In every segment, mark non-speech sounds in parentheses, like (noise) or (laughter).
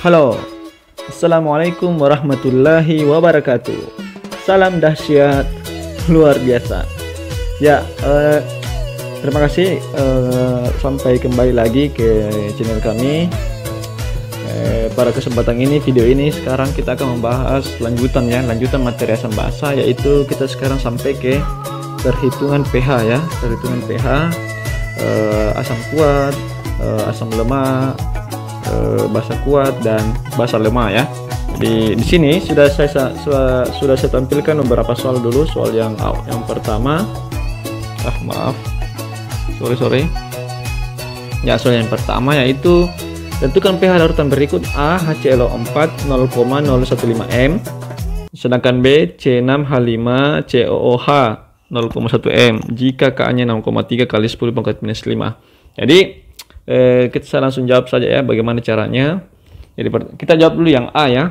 Halo, Assalamualaikum warahmatullahi wabarakatuh. Salam dahsyat luar biasa. Ya, eh, terima kasih eh, sampai kembali lagi ke channel kami. Eh, pada kesempatan ini, video ini sekarang kita akan membahas lanjutan ya, lanjutan materi asam basa, yaitu kita sekarang sampai ke perhitungan pH ya, perhitungan pH eh, asam kuat, eh, asam lemah, eh, basa kuat dan basa lemah ya. Di di sini sudah saya sudah, saya tampilkan beberapa soal dulu. Soal yang yang pertama, ah maaf, sorry sorry. Ya soal yang pertama yaitu tentukan pH larutan berikut A HClO 4 0,015 m, sedangkan B C6H5 COOH 0,1 m jika Ka-nya 6,3 kali 10 pangkat minus 5. Jadi eh, kita langsung jawab saja ya bagaimana caranya. Jadi kita jawab dulu yang A ya.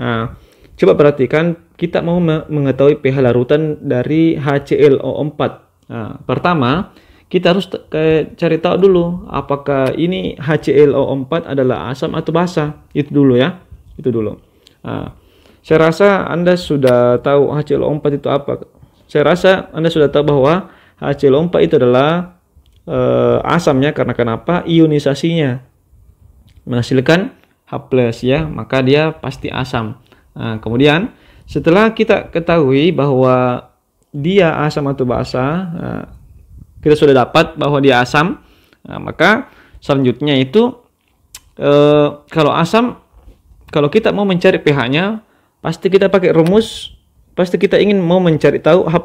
Nah, coba perhatikan kita mau mengetahui pH larutan dari HClO4. Nah, pertama, kita harus cari tahu dulu apakah ini HClO4 adalah asam atau basa. Itu dulu ya. Itu dulu. Nah, saya rasa Anda sudah tahu HClO4 itu apa. Saya rasa Anda sudah tahu bahwa HClO4 itu adalah uh, asamnya karena kenapa? Ionisasinya menghasilkan H+ ya, maka dia pasti asam. Nah, kemudian setelah kita ketahui bahwa dia asam atau basa, nah, kita sudah dapat bahwa dia asam, nah, maka selanjutnya itu eh, kalau asam, kalau kita mau mencari pH-nya, pasti kita pakai rumus, pasti kita ingin mau mencari tahu H+.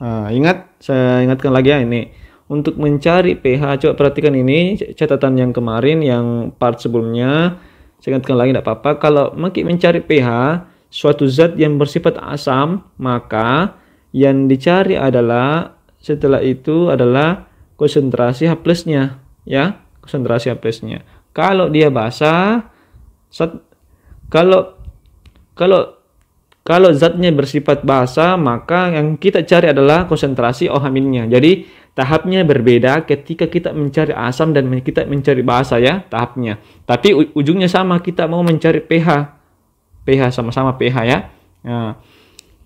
Nah, ingat, saya ingatkan lagi ya ini untuk mencari pH coba perhatikan ini catatan yang kemarin yang part sebelumnya. Saya ingatkan lagi tidak apa-apa. Kalau makin mencari pH suatu zat yang bersifat asam maka yang dicari adalah setelah itu adalah konsentrasi H plusnya ya. Konsentrasi H plusnya kalau dia basa zat, kalau kalau kalau zatnya bersifat basa, maka yang kita cari adalah konsentrasi OH minnya. Jadi tahapnya berbeda ketika kita mencari asam dan kita mencari basa ya tahapnya. Tapi ujungnya sama kita mau mencari pH. pH sama-sama pH ya. Nah,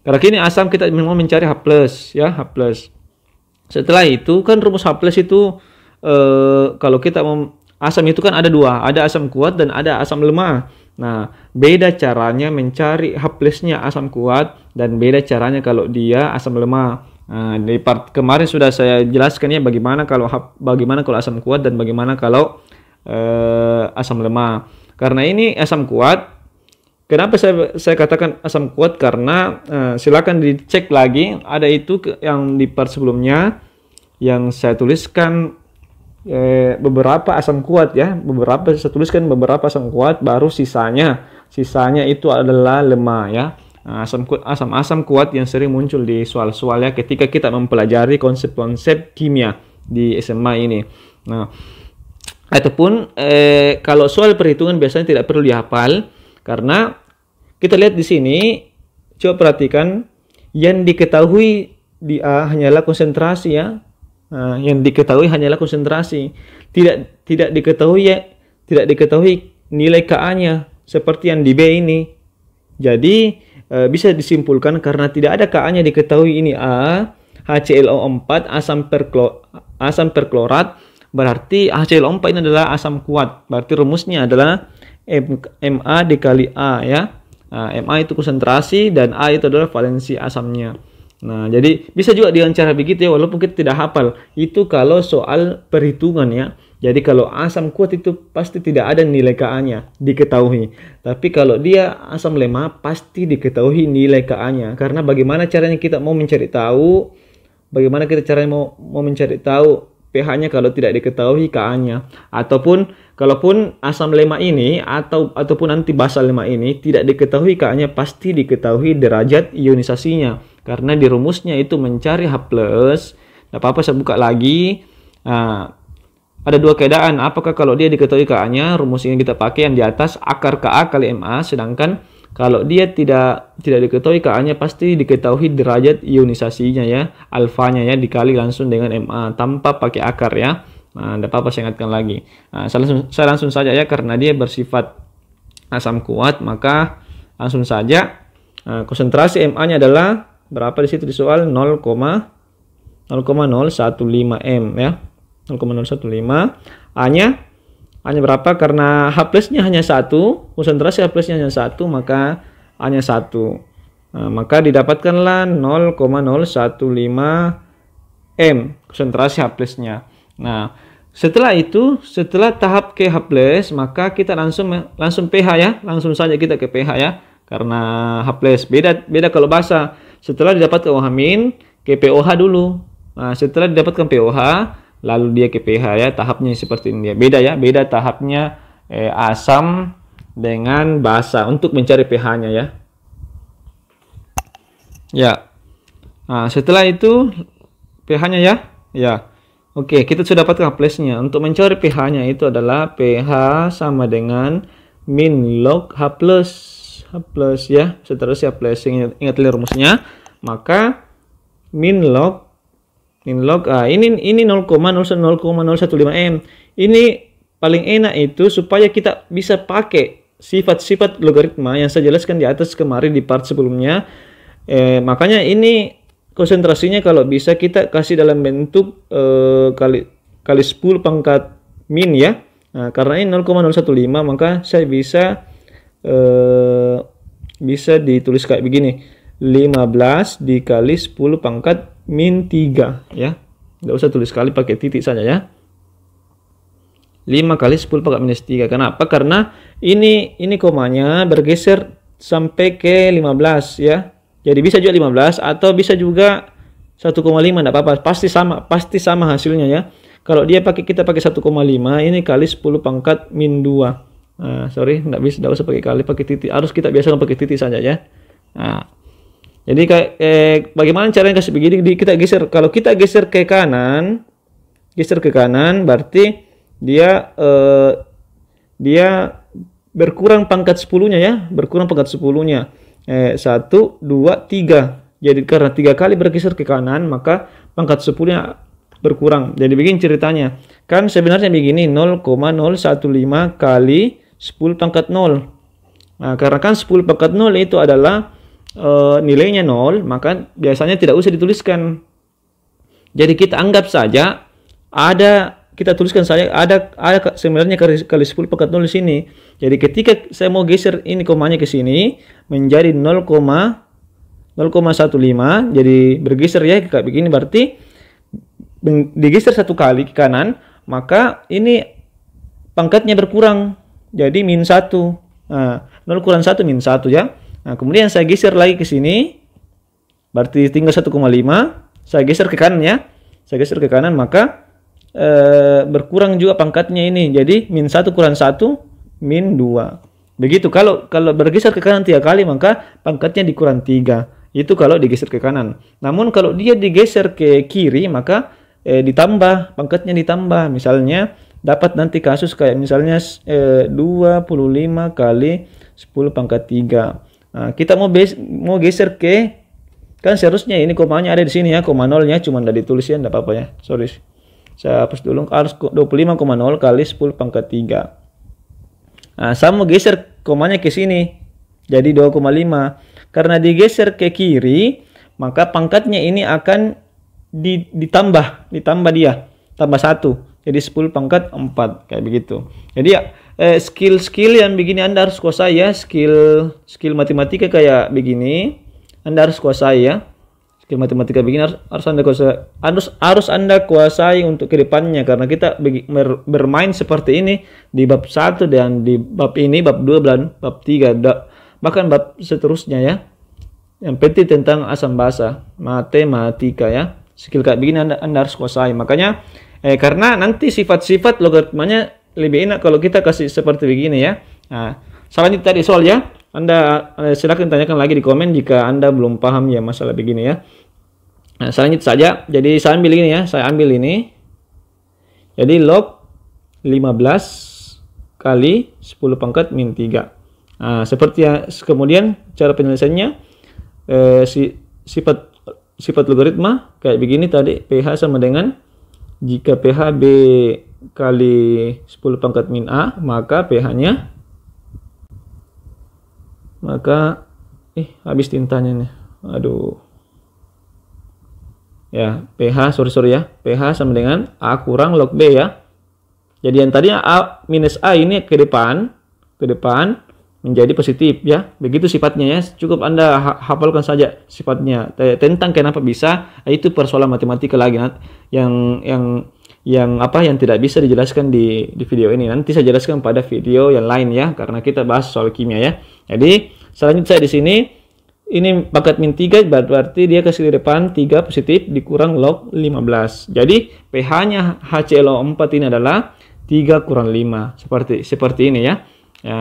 karena kini asam kita mau mencari H+ ya, H+. Setelah itu kan rumus H+ itu eh, kalau kita mau asam itu kan ada dua, ada asam kuat dan ada asam lemah. Nah, beda caranya mencari H+-nya asam kuat dan beda caranya kalau dia asam lemah. Nah, di part kemarin sudah saya jelaskan ya bagaimana kalau bagaimana kalau asam kuat dan bagaimana kalau eh, asam lemah. Karena ini asam kuat, kenapa saya saya katakan asam kuat karena eh, silakan dicek lagi ada itu yang di part sebelumnya yang saya tuliskan eh, beberapa asam kuat ya, beberapa saya tuliskan beberapa asam kuat baru sisanya sisanya itu adalah lemah ya. Nah, asam kuat asam-asam kuat yang sering muncul di soal-soal ya ketika kita mempelajari konsep-konsep kimia di SMA ini. Nah, ataupun eh, kalau soal perhitungan biasanya tidak perlu dihafal karena kita lihat di sini coba perhatikan yang diketahui di A hanyalah konsentrasi ya. Nah, yang diketahui hanyalah konsentrasi. Tidak tidak diketahui ya tidak diketahui nilai Ka-nya seperti yang di B ini. Jadi e, bisa disimpulkan karena tidak ada Ka-nya diketahui ini A, HClO4 asam perklo, asam perklorat berarti HClO4 ini adalah asam kuat. Berarti rumusnya adalah M, Ma dikali A ya. Nah, Ma itu konsentrasi dan A itu adalah valensi asamnya. Nah, jadi bisa juga dengan cara begitu ya, walaupun kita tidak hafal. Itu kalau soal perhitungan ya. Jadi kalau asam kuat itu pasti tidak ada nilai Ka-nya diketahui. Tapi kalau dia asam lemah pasti diketahui nilai Ka-nya. Karena bagaimana caranya kita mau mencari tahu, bagaimana kita caranya mau, mau mencari tahu pH-nya kalau tidak diketahui Ka-nya. Ataupun kalaupun asam lemah ini atau ataupun nanti basa lemah ini tidak diketahui Ka-nya pasti diketahui derajat ionisasinya. Karena di rumusnya itu mencari H+, tidak apa-apa saya buka lagi. Nah, ada dua keadaan. Apakah kalau dia diketahui Ka-nya, rumus yang kita pakai yang di atas akar Ka kali MA, sedangkan kalau dia tidak tidak diketahui Ka-nya pasti diketahui derajat ionisasinya ya, alfanya ya dikali langsung dengan MA tanpa pakai akar ya. Nah, tidak apa-apa saya ingatkan lagi. Nah, saya langsung, saya langsung saja ya karena dia bersifat asam kuat, maka langsung saja nah, konsentrasi MA-nya adalah berapa di situ di soal 0,015 m ya. 0,015 A-nya hanya berapa? Karena H plusnya hanya satu konsentrasi H plusnya hanya satu maka hanya satu. Nah, maka didapatkanlah 0,015 M konsentrasi H plusnya nah setelah itu setelah tahap ke H maka kita langsung langsung pH ya. Langsung saja kita ke pH ya karena H beda beda kalau bahasa. Setelah didapatkan OH ke POH dulu. Nah setelah didapatkan POH lalu dia ke pH ya tahapnya seperti ini ya beda ya beda tahapnya eh, asam dengan basa untuk mencari pH-nya ya. Ya. Nah, setelah itu pH-nya ya. Ya. Oke kita sudah dapatkan plusnya untuk mencari pH-nya itu adalah pH sama dengan min log H plus. H plus ya. Seterusnya plus ingat, ingat rumusnya. Maka min log min log ah, ini ini 0,0115 m ini paling enak itu supaya kita bisa pakai sifat-sifat logaritma yang saya jelaskan di atas kemarin di part sebelumnya. Eh, makanya ini konsentrasinya kalau bisa kita kasih dalam bentuk eh, kali kali 10 pangkat min ya. Nah, karena ini 0,015 maka saya bisa eh, bisa ditulis kayak begini. 15 dikali 10 pangkat min 3 ya. Tidak usah tulis kali pakai titik saja ya. 5 kali 10 pangkat minus 3. Kenapa? Karena ini ini komanya bergeser sampai ke 15 ya. Jadi bisa juga 15 atau bisa juga 1,5 enggak apa-apa. Pasti sama, pasti sama hasilnya ya. Kalau dia pakai kita pakai 1,5 ini kali 10 pangkat min 2. Nah, sorry, enggak bisa, enggak usah pakai kali, pakai titik. Harus kita biasakan pakai titik saja ya. Nah, jadi kayak eh, bagaimana caranya kasih begini? Kita geser. Kalau kita geser ke kanan, geser ke kanan, berarti dia eh, dia berkurang pangkat sepuluhnya ya, berkurang pangkat sepuluhnya. Eh, satu, dua, tiga. Jadi karena tiga kali bergeser ke kanan, maka pangkat sepuluhnya berkurang. Jadi begini ceritanya. Kan sebenarnya begini 0,015 kali 10 pangkat 0. Nah, karena kan 10 pangkat 0 itu adalah uh, nilainya nol, maka biasanya tidak usah dituliskan. Jadi kita anggap saja ada kita tuliskan saja ada ada sebenarnya kali, kali 10 pangkat 0 di sini. Jadi ketika saya mau geser ini komanya ke sini menjadi 0, 0,15 jadi bergeser ya kayak begini berarti digeser satu kali ke kanan maka ini pangkatnya berkurang jadi min 1 nah, 0 kurang 1 min 1 ya Nah, kemudian saya geser lagi ke sini. Berarti tinggal 1,5. Saya geser ke kanan ya. Saya geser ke kanan maka e, berkurang juga pangkatnya ini. Jadi min 1 kurang 1 min 2. Begitu kalau kalau bergeser ke kanan tiga kali maka pangkatnya dikurang 3. Itu kalau digeser ke kanan. Namun kalau dia digeser ke kiri maka e, ditambah pangkatnya ditambah. Misalnya dapat nanti kasus kayak misalnya e, 25 kali 10 pangkat 3 Nah, kita mau base, mau geser ke kan seharusnya ini komanya ada di sini ya, koma nolnya cuma tidak ditulis ya, tidak apa-apa ya. Sorry. Saya hapus dulu harus 25,0 kali 10 pangkat 3. Nah, saya mau geser komanya ke sini. Jadi 2,5. Karena digeser ke kiri, maka pangkatnya ini akan ditambah, ditambah dia, tambah satu. Jadi 10 pangkat 4 kayak begitu. Jadi ya skill-skill eh, yang begini Anda harus kuasai ya, skill skill matematika kayak begini Anda harus kuasai ya. Skill matematika begini harus, harus Anda kuasai harus harus Anda kuasai untuk ke depannya karena kita bermain seperti ini di bab 1 dan di bab ini bab 2 dan bab 3 bahkan bab seterusnya ya. Yang penting tentang asam basa, matematika ya. Skill kayak begini Anda, anda harus kuasai. Makanya eh, karena nanti sifat-sifat logaritmanya lebih enak kalau kita kasih seperti begini ya. Nah, selanjutnya tadi soal ya. Anda eh, silakan tanyakan lagi di komen jika Anda belum paham ya masalah begini ya. Nah, selanjutnya saja. Jadi saya ambil ini ya, saya ambil ini. Jadi log 15 kali 10 pangkat min 3. Nah, seperti ya, kemudian cara penyelesaiannya eh, si, sifat sifat logaritma kayak begini tadi pH sama dengan jika pH B kali 10 pangkat min A, maka pH-nya maka eh habis tintanya nih. Aduh. Ya, pH sorry sorry ya. pH sama dengan A kurang log B ya. Jadi yang tadinya A minus A ini ke depan, ke depan menjadi positif ya. Begitu sifatnya ya. Cukup Anda hafalkan saja sifatnya. Tentang kenapa bisa itu persoalan matematika lagi yang yang yang apa yang tidak bisa dijelaskan di di video ini. Nanti saya jelaskan pada video yang lain ya karena kita bahas soal kimia ya. Jadi selanjutnya saya di sini ini pangkat min 3 berarti dia kasih di depan 3 positif dikurang log 15. Jadi pH-nya HClO4 ini adalah 3 kurang 5 seperti seperti ini ya. ya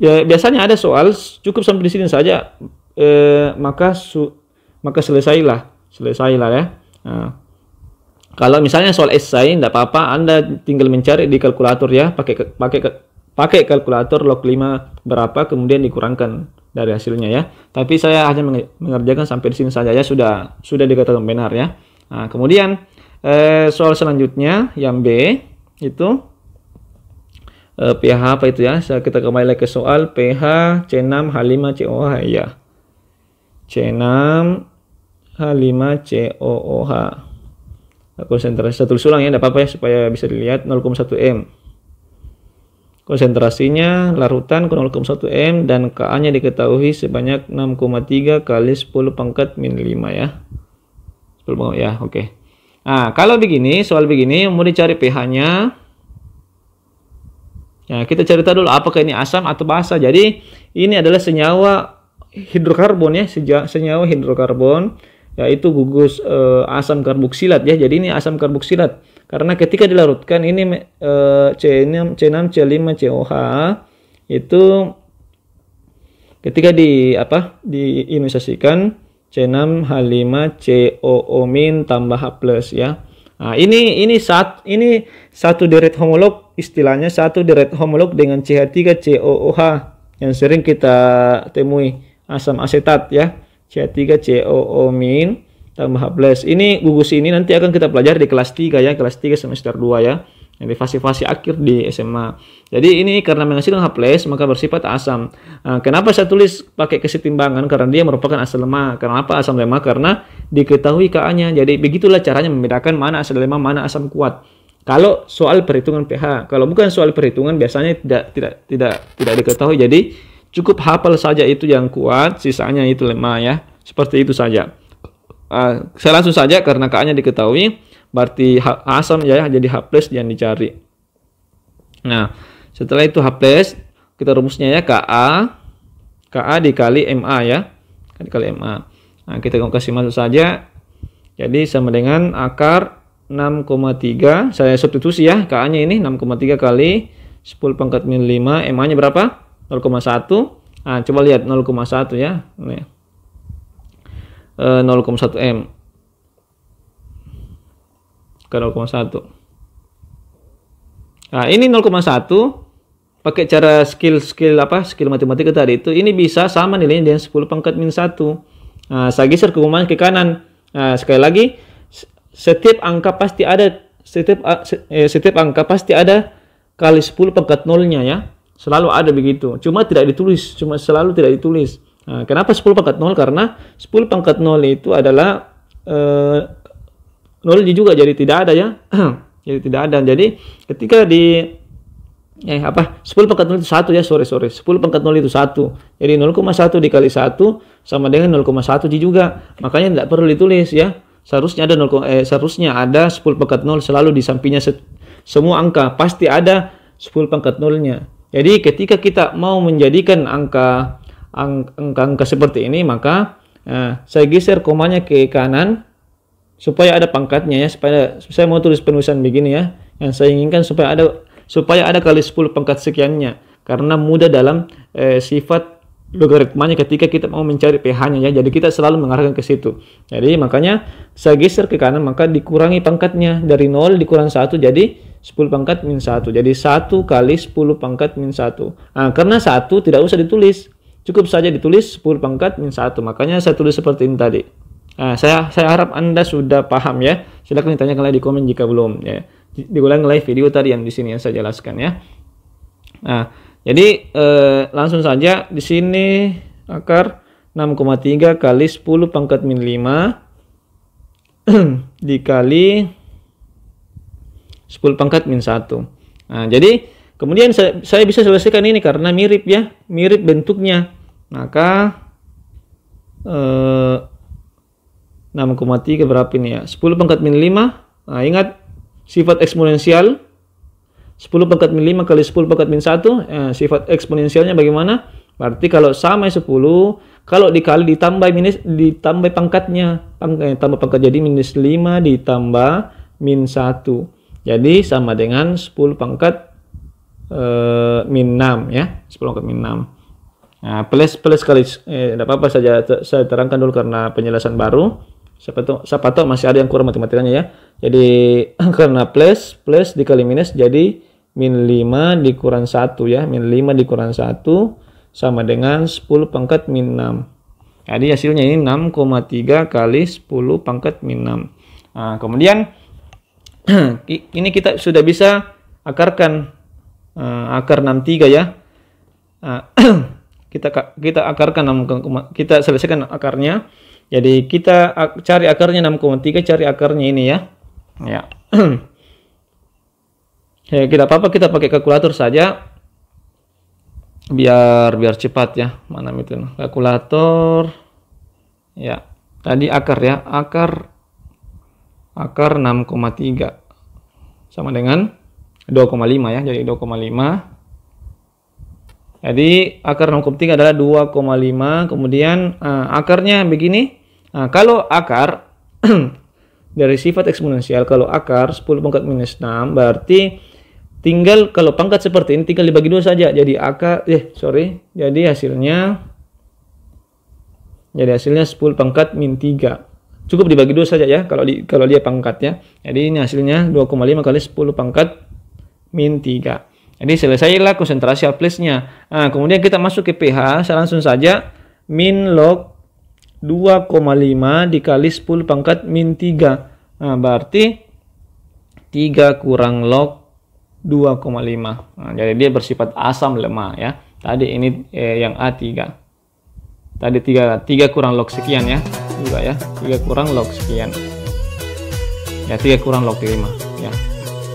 ya biasanya ada soal cukup sampai di sini saja eh, maka su, maka selesailah selesailah ya nah, kalau misalnya soal esai tidak apa-apa Anda tinggal mencari di kalkulator ya pakai pakai pakai kalkulator log 5 berapa kemudian dikurangkan dari hasilnya ya tapi saya hanya mengerjakan sampai di sini saja ya sudah sudah dikatakan benar ya nah, kemudian eh, soal selanjutnya yang B itu uh, pH apa itu ya? Saya kita kembali lagi ke soal pH C6H5COH ya. C6H5COOH. Konsentrasi satu ulang ya, tidak apa-apa ya supaya bisa dilihat 0,1 m. Konsentrasinya larutan ke 0,1 m dan Ka-nya diketahui sebanyak 6,3 kali 10 pangkat min 5 ya. 10 pangkat ya, oke. Okay. Nah, kalau begini, soal begini mau dicari pH-nya Ya, kita cari tahu dulu apakah ini asam atau basa. Jadi ini adalah senyawa hidrokarbon ya, senyawa hidrokarbon yaitu gugus uh, asam karboksilat ya. Jadi ini asam karboksilat. Karena ketika dilarutkan ini uh, C6 C6 C5 COH itu ketika di apa diionisasikan C6H5COO- tambah H+ ya. Nah, ini ini saat ini satu deret homolog istilahnya satu deret homolog dengan CH3COOH yang sering kita temui asam asetat ya CH3COO min tambah H+. Ini gugus ini nanti akan kita pelajari di kelas 3 ya, kelas 3 semester 2 ya. Di fase-fase akhir di SMA. Jadi ini karena menghasilkan H+, maka bersifat asam. Nah, kenapa saya tulis pakai kesetimbangan? Karena dia merupakan asam lemah. Kenapa asam lemah? Karena diketahui Ka-nya. Jadi begitulah caranya membedakan mana asam lemah, mana asam kuat. Kalau soal perhitungan pH, kalau bukan soal perhitungan biasanya tidak tidak tidak tidak diketahui. Jadi cukup hafal saja itu yang kuat, sisanya itu lemah ya. Seperti itu saja. Uh, saya langsung saja karena Ka-nya diketahui berarti asam ya jadi H plus yang dicari. Nah, setelah itu H plus kita rumusnya ya Ka Ka dikali Ma ya. Dikali Ma. Nah, kita kasih masuk saja. Jadi sama dengan akar 6,3. Saya substitusi ya. Ka-nya ini 6,3 kali 10 pangkat min 5. Ma-nya berapa? 0,1. Nah, coba lihat 0,1 ya. Nih. 0,1 M ke 0,1 nah ini 0,1 pakai cara skill-skill apa skill matematika tadi itu ini bisa sama nilainya dengan 10 pangkat min 1 nah, saya geser ke ke kanan nah, sekali lagi setiap angka pasti ada setiap eh, setiap angka pasti ada kali 10 pangkat nolnya ya selalu ada begitu. Cuma tidak ditulis. Cuma selalu tidak ditulis. Nah, kenapa 10 pangkat nol? Karena 10 pangkat nol itu adalah eh, nol juga. Jadi tidak ada ya. (clears throat) Jadi tidak ada. Jadi ketika di eh apa? 10 pangkat 0 itu satu ya. Sore sore 10 pangkat 0 itu satu. Jadi 0,1 dikali satu sama dengan 0,1 juga. Makanya tidak perlu ditulis ya. Seharusnya ada 0, eh, seharusnya ada 10 pangkat 0 selalu di sampingnya. Se semua angka pasti ada 10 pangkat nolnya jadi ketika kita mau menjadikan angka angka-angka seperti ini maka eh, saya geser komanya ke kanan supaya ada pangkatnya ya supaya saya mau tulis penulisan begini ya yang saya inginkan supaya ada supaya ada kali 10 pangkat sekiannya. Karena mudah dalam eh, sifat logaritmanya ketika kita mau mencari pH-nya ya jadi kita selalu mengarahkan ke situ. Jadi makanya saya geser ke kanan maka dikurangi pangkatnya. Dari 0 dikurang 1 jadi 10 pangkat min 1 jadi 1 kali 10 pangkat min 1 nah karena 1 tidak usah ditulis cukup saja ditulis 10 pangkat min 1 makanya saya tulis seperti ini tadi Nah, saya saya harap Anda sudah paham ya. Silakan ditanyakan lagi di komen jika belum ya. diulang live video tadi yang di sini yang saya jelaskan ya. Nah, jadi eh, langsung saja di sini akar 6,3 kali 10 pangkat min 5 (clears throat) dikali 10 pangkat min 1. Nah, jadi kemudian saya, saya bisa selesaikan ini karena mirip ya, mirip bentuknya. Maka eh, 6,3 berapa ini ya? 10 pangkat min 5. Nah, ingat sifat eksponensial 10 pangkat min 5 kali 10 pangkat min 1 eh, sifat eksponensialnya bagaimana? Berarti kalau sama 10 kalau dikali ditambah minus ditambah pangkatnya pang, eh, tambah pangkat jadi minus 5 ditambah min 1 jadi sama dengan 10 pangkat eh, min 6 ya. 10 pangkat min 6 nah plus plus kali eh, tidak apa-apa saja saya terangkan dulu karena penjelasan baru. Siapa tahu siapa tahu masih ada yang kurang matematikanya ya. Jadi (clears throat) karena plus plus dikali minus jadi min 5 dikurang 1 ya. Min 5 dikurang 1 sama dengan 10 pangkat min 6 jadi hasilnya ini 6,3 kali 10 pangkat min 6 nah, kemudian ini kita sudah bisa akarkan uh, akar 63 ya uh, (clears throat) kita kita akarkan kita selesaikan akarnya jadi kita cari akarnya 6,3 cari akarnya ini ya. Ya. (clears throat) ya kita apa-apa kita pakai kalkulator saja biar biar cepat ya. Mana itu kalkulator. Ya. Tadi akar ya, akar akar 6,3 sama dengan 2,5 ya. Jadi 2,5 jadi akar 6,3 adalah 2,5 kemudian uh, akarnya begini Nah, kalau akar (clears throat) dari sifat eksponensial, kalau akar 10 pangkat minus 6 berarti tinggal kalau pangkat seperti ini tinggal dibagi dua saja. Jadi akar eh sorry, jadi hasilnya jadi hasilnya 10 pangkat min 3. Cukup dibagi dua saja ya kalau di, kalau dia pangkatnya. Jadi ini hasilnya 2,5 kali 10 pangkat min 3. Jadi selesailah konsentrasi plusnya. Nah, kemudian kita masuk ke pH, saya langsung saja min log 2,5 dikali 10 pangkat min 3. Nah, berarti 3 kurang log 2,5. Nah, jadi dia bersifat asam lemah ya. Tadi ini eh, yang A3. Tadi 3 3 kurang log sekian ya. Juga ya. 3 kurang log sekian. Ya, 3 kurang log 5 ya.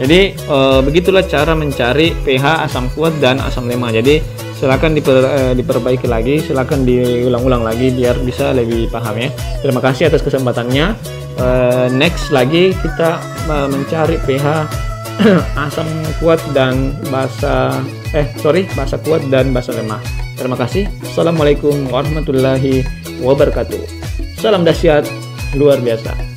Jadi eh, begitulah cara mencari pH asam kuat dan asam lemah. Jadi silakan diper, eh, diperbaiki lagi silakan diulang-ulang lagi biar bisa lebih paham ya terima kasih atas kesempatannya uh, next lagi kita uh, mencari pH (clears throat) asam kuat dan basa eh sorry basa kuat dan basa lemah terima kasih assalamualaikum warahmatullahi wabarakatuh salam dahsyat. Luar biasa